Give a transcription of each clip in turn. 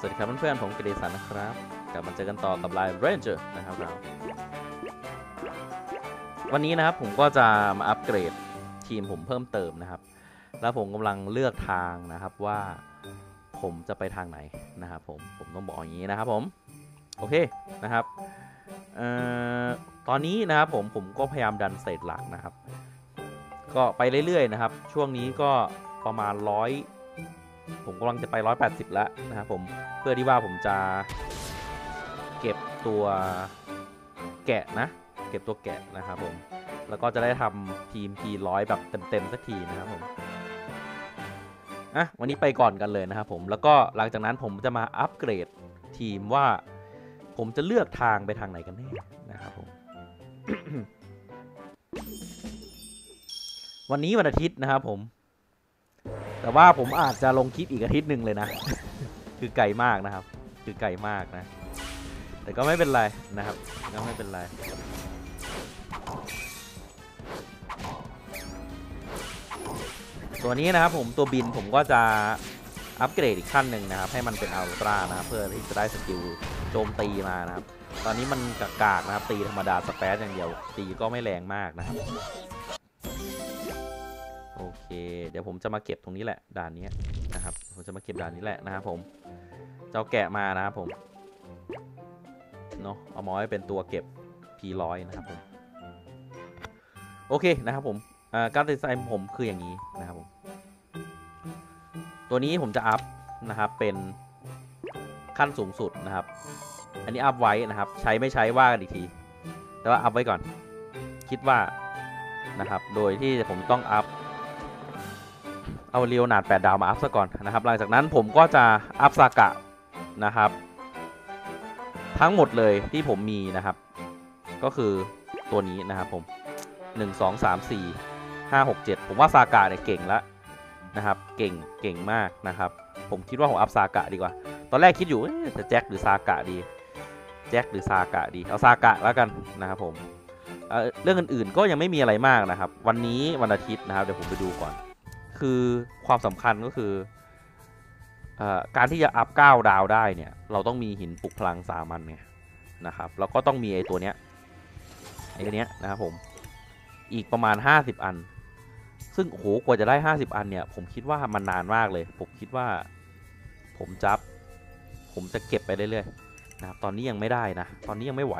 สวัสดีครับเพื่อนๆผมกฤษสันนะครับ กลับมาเจอกันต่อกับ Live Ranger นะครับเรา วันนี้นะครับผมก็จะมาอัปเกรดทีมผมเพิ่มเติมนะครับ แล้วผมกำลังเลือกทางนะครับว่าผมจะไปทางไหนนะครับผม ผมต้องบอกอย่างนี้นะครับผม โอเคนะครับออตอนนี้นะครับผมผมก็พยายามดันเศษหลักนะครับ ก็ไปเรื่อยๆนะครับ ช่วงนี้ก็ประมาณร้อย ผมกำลังจะไป 180 แล้วนะครับผมเพื่อที่ว่าผมจะเก็บตัวแกะนะ เก็บตัวแกะนะครับผมแล้วก็จะได้ทำทีม P100 แบบเต็มๆสักทีนะครับผมอะวันนี้ไปก่อนกันเลยนะครับผมแล้วก็หลังจากนั้นผมจะมาอัปเกรดทีมว่า ผมจะเลือกทางไปทางไหนกันแน่นะครับผมวันนี้วันอาทิตย์นะครับผม แต่ว่าผมอาจจะลงคลิปอีกอาทิตย์หนึ่งเลยนะ คือไกลมากนะครับ คือไกลมากนะ แต่ก็ไม่เป็นไรนะครับ ก็ไม่เป็นไรตัวนี้นะครับผมตัวบินผมก็จะอัปเกรดอีกขั้นหนึ่งนะครับ ให้มันเป็น ultra นะครับเพื่อที่จะได้ skill โจมตีมานะครับ ตอนนี้มันกากๆนะครับ ตีธรรมดา space อย่างเดียวตีก็ไม่แรงมากนะครับ โอเค เดี๋ยวผมจะมาเก็บตรงนี้แหละด่านนี้นะครับ ผมจะมาเก็บด่านนี้แหละนะครับผมเจ้าแกะมานะครับผมเนาะเอามาไว้เป็นตัวเก็บ P100 นะครับผมโอเคนะครับผมอ่าการตัดสินใจผมคืออย่างนี้นะครับผมตัวนี้ผมจะอัพนะครับเป็นขั้นสูงสุดนะครับ อันนี้อัพไว้นะครับ ใช้ไม่ใช้ว่ากันอีกที แต่ว่าอัพไว้ก่อน คิดว่านะครับ โดยที่ผมต้องอัพ เอาเรียวนาด8ดาวมาอัพซะก่อนนะครับ หลังจากนั้นผมก็จะอัพซากะนะครับ ทั้งหมดเลยที่ผมมีนะครับ ก็คือตัวนี้นะครับผม1 2 3 4 5 6 7 ผมว่าซากะเนี่ยเก่งแล้วนะครับ เก่งเก่งมากนะครับ ผมคิดว่าผมอัพซากะดีกว่า ตอนแรกคิดอยู่จะแจ็คหรือซากะดีแจ็คหรือซากะดีเอาซากะแล้วกันนะครับผมเเรื่องอื่นๆก็ยังไม่มีอะไรมากนะครับ วันนี้วันอาทิตย์นะครับเดี๋ยวผมไปดูก่อน คือความสำคัญก็คืออการที่จะอัพ9ดาวได้เนี่ย เราต้องมีหินปลุกพลังสามันเนี่ยนะครับ แล้วก็ต้องมีไอ้ตัวเนี้ยไอ้เนี้ยนะครับผมอีกประมาณ 50 อัน ซึ่งโหกว่าจะได้ 50 อันเนี่ย ผมคิดว่ามันนานมากเลย ผมคิดว่า ผมจับ ผมจะเก็บไปเรื่อยๆนะครับ ตอนนี้ยังไม่ได้นะ ตอนนี้ยังไม่ไหว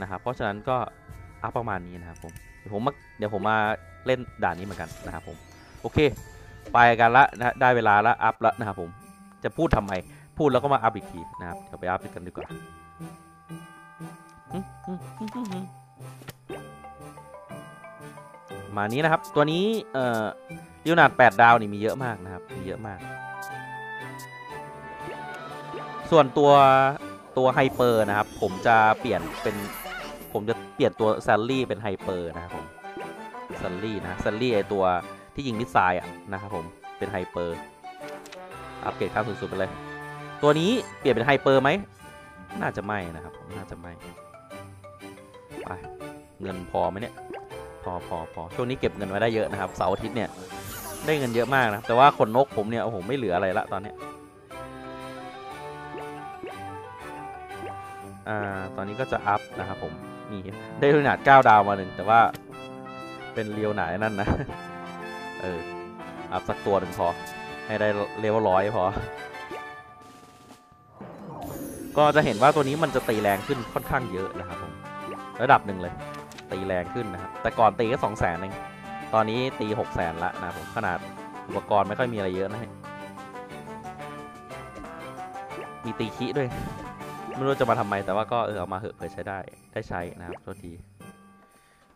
นะครับ เพราะฉะนั้นก็อัพประมาณนี้นะครับผม เดี๋ยวผมมาเดี๋ยวผมมาเล่นด่านนี้เหมือนกันนะครับผม โอเค ไปกันละนะได้เวลาละอัพแล้วนะครับผมจะพูดทำไม พูดแล้วก็มาอัพอีกทีนะครับเดี๋ยวไปอัพกันดีกว่ามานี้นะครับ ตัวนี้เอ่อ Leonard 8ดาวนี่มีเยอะมากนะครับมีเยอะมาก ส่วนตัวตัว hyper นะครับ ผมจะเปลี่ยนเป็นผมจะเปลี่ยนตัว Sally เป็น hyper นะครับผม Sally นะ Sally ไอตัว ที่ยิง missile อะนะครับผมเป็น hyper อัปเกรดขั้นสูงสุดไปเลย ตัวนี้เปลี่ยนเป็น hyper ไหมน่าจะไม่นะครับผมน่าจะไม่ไปเงินพอไหมเนี่ยพอพอพอช่วงนี้เก็บเงินไว้ได้เยอะนะครับเสาร์อาทิตย์เนี่ยได้เงินเยอะมากนะแต่ว่าขนนกผมเนี่ยโอ้โหไม่เหลืออะไรละตอนเนี้ยอ่าตอนนี้ก็จะอัพนะครับผมนี่ได้ขนาด9ดาวมาหนึ่งแต่ว่าเป็นเรียวหนานั่นนะ เออ อัพสักตัวหนึ่งพอ ให้ได้เลเวลร้อยพอ ก็จะเห็นว่าตัวนี้มันจะตีแรงขึ้นค่อนข้างเยอะนะครับผม ระดับหนึ่งเลย ตีแรงขึ้นนะครับ แต่ก่อนตีก็สองแสนเอง ตอนนี้ตีหกแสนละนะผม ขนาดอุปกรณ์ไม่ค่อยมีอะไรเยอะนะมีตีคิด้วย ไม่รู้จะมาทำไมแต่ว่าก็เออเอามาเหอะเผื่อใช้ได้ ได้ใช้นะครับโทษที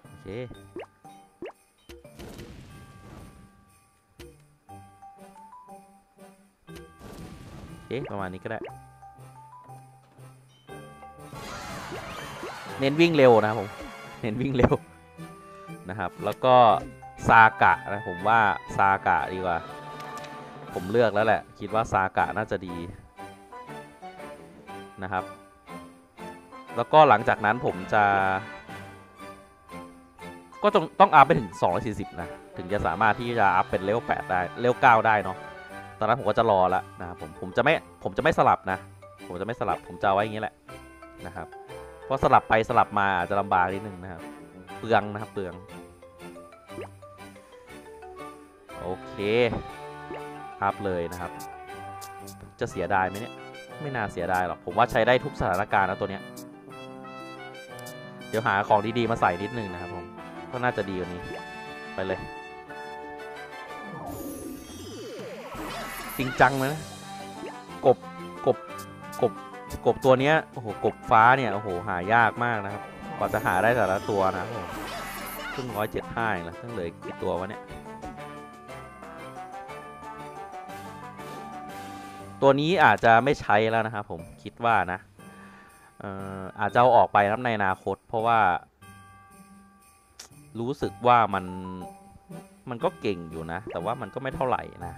โอเค ประมาณนี้ก็ได้ เน้นวิ่งเร็วนะผม เน้นวิ่งเร็วนะครับ แล้วก็ซากะนะผมว่าซากะดีกว่า ผมเลือกแล้วแหละ คิดว่าซากะน่าจะดีนะครับ แล้วก็หลังจากนั้นผมจะ ก็ต้องต้อง up ไปถึง 240 นะ ถึงจะสามารถที่จะ up เป็นเลเวล8ได้ เลเวล9ได้เนาะ ตอนนั้นผมก็จะรอละนะครับผมผมจะไม่ผมจะไม่สลับนะ ผมจะไม่สลับผมจะไว้อย่างนี้แหละนะครับ เพราะสลับไปสลับมาอาจจะลำบากนิดนึงนะครับ เปลืองนะครับเปลืองโอเคอัพเลยนะครับ จะเสียดายไหมเนี่ยไม่น่าเสียดายหรอกผมว่าใช้ได้ทุกสถานการณ์นะตัวเนี้ยเดี๋ยวหาของดีๆมาใส่นิดนึงนะครับผมก็น่าจะดีกว่านี้ไปเลย ริงจังเลยนะกบกบกบกบตัวเนี้ยโอ้โหกบฟ้าเนี่ยโอ้โหหายากมากนะครับกว่าจะหาได้แต่ละตัวนะครับผมเพิ่งร้อยเจ็ดห้าเองละเพิ่งเหลือกี่ตัววะเนี่ยตัวนี้อาจจะไม่ใช้แล้วนะครับผมคิดว่านะเอ่ออาจจะเอาออกไปนะในอนาคต เพราะว่า รู้สึกว่ามันมันก็เก่งอยู่นะ แต่ว่ามันก็ไม่เท่าไหร่นะ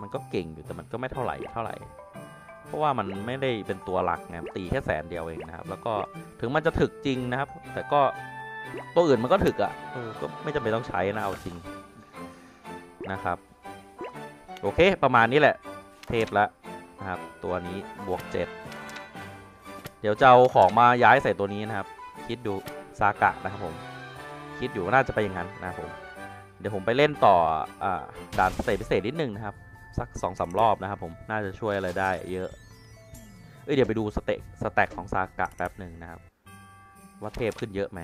มันก็เก่งอยู่แต่มันก็ไม่เท่าไหร่เท่าไหร่ เพราะว่ามันไม่ได้เป็นตัวหลักไงตีแค่แสนเดียวเองนะครับ แล้วก็ถึงมันจะถึกจริงนะครับ แต่ก็ตัวอื่นมันก็ถึกอะ่ะก็ไม่จำเป็นต้องใช้นะเอาจริงนะครับ โอเคประมาณนี้แหละ เทพแล้วนะครับ ตัวนี้บวก 7 เดี๋ยวจะเอาของมาย้ายใส่ตัวนี้นะครับ คิดดูซากะนะครับผม คิดอยู่น่าจะไปอย่างนั้นนะครับผมเดี๋ยวผมไปเล่นต่ออาด่าน stage พิเศษนิดนึงนะครับ สักสองสามรอบนะครับผมน่าจะช่วยอะไรได้เยอะเอ้ยเดี๋ยวไปดู stat stat ของซากะแป๊บหนึ่งนะครับ ว่าเทพขึ้นเยอะไหม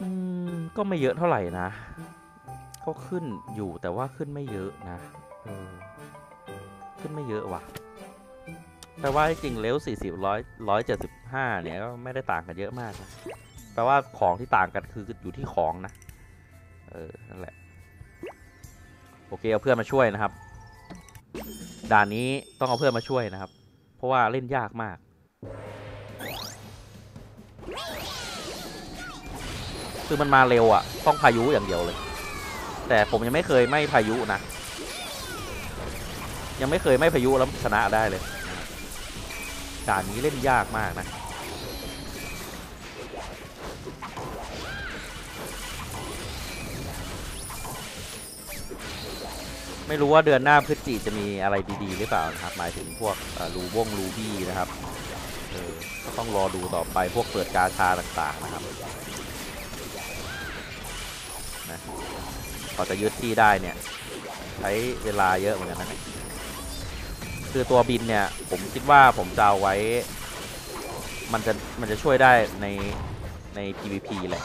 อืมก็ไม่เยอะเท่าไหร่นะก็ขึ้นอยู่แต่ว่าขึ้นไม่เยอะนะขึ้นไม่เยอะว่ะแปลว่าจริงเลเวล40 100 175 เนี่ยก็ไม่ได้ต่างกันเยอะมากนะแปลว่าของที่ต่างกันคืออยู่ที่ของนะ เออ นั่นแหละ โอเคเอาเพื่อนมาช่วยนะครับ ด่านนี้ต้องเอาเพื่อนมาช่วยนะครับ เพราะว่าเล่นยากมาก คือมันมาเร็วอะ่ะ ต้องพายุอย่างเดียวเลย แต่ผมยังไม่เคยไม่พายุนะ ยังไม่เคยไม่พายุแล้วชนะได้เลย ด่านนี้เล่นยากมากนะ ไม่รู้ว่าเดือนหน้าพฤศจิจะมีอะไรดีๆ หรือเปล่านะครับ หมายถึงพวกรูวงรูบี้นะครับเออก็ต้องรอดูต่อไปพวกเปิดกาชาต่างๆนะครับนะพอจะยึดที่ได้เนี่ย ใช้เวลาเยอะเหมือนกันนะคือตัวบินเนี่ย ผมคิดว่าผมจะเอาไว้ มันจะมันจะช่วยได้ในใน PVP แหละ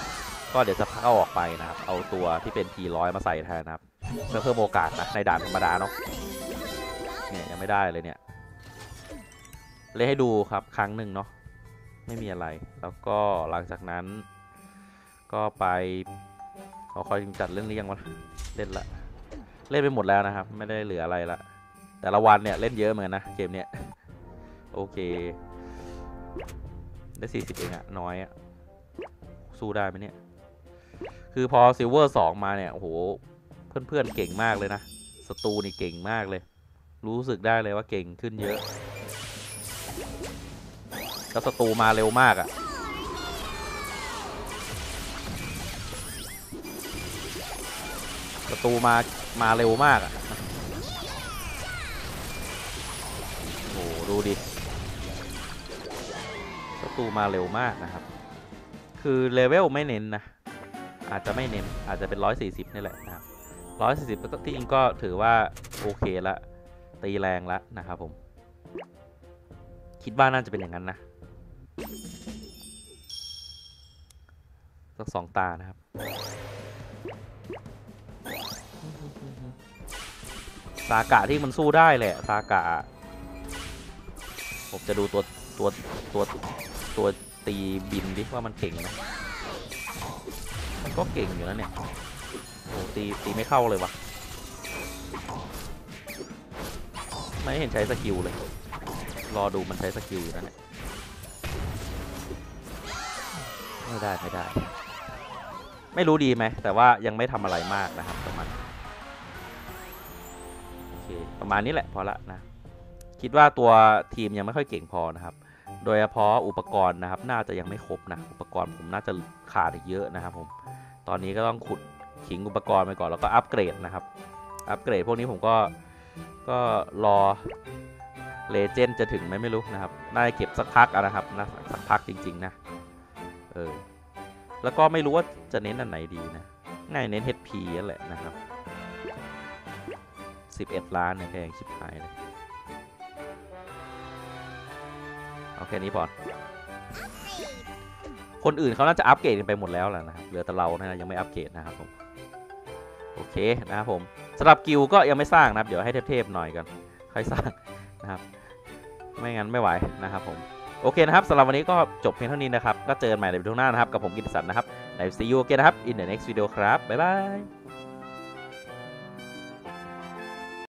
ก็เดี๋ยวจะเข้าออกไปนะครับ เอาตัวที่เป็น P100 มาใส่แทนนะครับ เพื่อเพิ่มโอกาสนะในด่านธรรมดาเนาะเนี่ยยังไม่ได้เลยเนี่ยเล่นให้ดูครับครั้งหนึ่งเนาะไม่มีอะไร แล้วก็หลังจากนั้น ก็ไปขอคอยจัดเรื่องนี้ยังวะเล่นละเล่นไปหมดแล้วนะครับ ไม่ได้เหลืออะไรละแต่ละวันเนี่ยเล่นเยอะเหมือนนนะเกมเนี้ยโอเค ได้สี่สิบเองอะน้อยอะสู้ได้ไหมเนี่ย คือพอซิลเวอร์สองมาเนี่ยโอ้โห เพื่อนๆเก่งมากเลยนะสตูนี่เก่งมากเลย รู้สึกได้เลยว่าเก่งขึ้นเยอะแล้วสตูมาเร็วมากอะ่ะสตูมามาเร็วมากอะ่ะโอ้โหดูดิสตูมาเร็วมากนะครับ คือเลเวลไม่เน้นนะ อาจจะไม่เน้นอาจจะเป็น 140 นี่แหละนะครับ ร้อยสี่สิบก็ที่จริงก็ถือว่าโอเคละตีแรงแล้วนะครับผม คิดว่าน่าจะเป็นอย่างนั้นนะสักสองตานะครับซากะที่มันสู้ได้แหละซากะ ผมจะดูตัวตัวตัวตัวตีบินดิว่ามันเก่งไหมมันก็เก่งอยู่แล้วเนี่ย โอ้ตีตีไม่เข้าเลยวะไม่เห็นใช้ skill เลย รอดูมันใช้ skill อยู่นั่นแหละไม่ได้ไม่ได้ ไม่รู้ดีไหม แต่ว่ายังไม่ทำอะไรมากนะครับประมาณโอเคประมาณนี้แหละพอละนะ คิดว่าตัวทีมยังไม่ค่อยเก่งพอนะครับ โดยเฉพาะอุปกรณ์นะครับ น่าจะยังไม่ครบนะ อุปกรณ์ผมน่าจะขาดอีกเยอะนะครับผม ตอนนี้ก็ต้องขุด ขิงอุปกรณ์ไปก่อนแล้วก็อัปเกรดนะครับ อัปเกรดพวกนี้ผมก็ก็รอเลเจนด์จะถึงไหมไม่รู้นะครับ น่าจะเก็บสักพักนะครับนะสักพักจริง ๆ นะ เออ แล้วก็ไม่รู้ว่าจะเน้นอันไหนดีนะง่ายเน้น HP นั่นแหละนะครับ 11 ล้านเนี่ยแพงชิบหายเลย เอาแค่นี้พอ คนอื่นเขาน่าจะอัปเกรดกันไปหมดแล้วแหละนะครับเหลือแต่เรานะยังไม่อัปเกรดนะครับผมโอเคนะครับผมสำหรับกิลก็ยังไม่สร้างนะครับ เดี๋ยวให้เทพๆหน่อยกันค่อยสร้างนะครับ ไม่งั้นไม่ไหวนะครับผมโอเคนะครับสำหรับวันนี้ก็จบเพียงเท่านี้นะครับ ก็เจอกันใหม่ในวิดีโอหน้านะครับ กับผมกิตติสันนะครับในซีอูเคนะครับ in the next video ครับ บ๊ายบาย